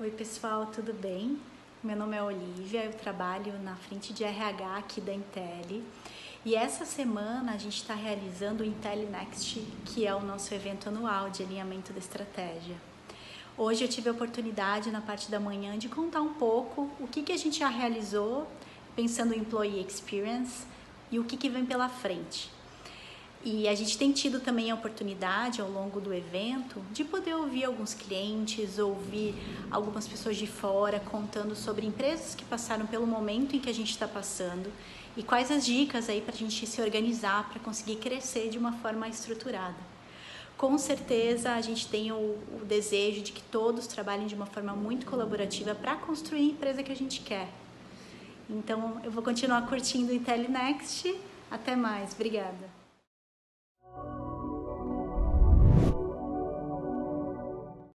Oi pessoal, tudo bem? Meu nome é Olivia, eu trabalho na frente de RH aqui da Intel e essa semana a gente está realizando o Intel Next, que é o nosso evento anual de alinhamento da estratégia. Hoje eu tive a oportunidade na parte da manhã de contar um pouco o que, que a gente já realizou pensando em Employee Experience e o que, que vem pela frente. E a gente tem tido também a oportunidade ao longo do evento de poder ouvir alguns clientes, ouvir algumas pessoas de fora contando sobre empresas que passaram pelo momento em que a gente está passando e quais as dicas aí para a gente se organizar para conseguir crescer de uma forma estruturada. Com certeza a gente tem o, o desejo de que todos trabalhem de uma forma muito colaborativa para construir a empresa que a gente quer. Então eu vou continuar curtindo o IntelliNext. Até mais, obrigada.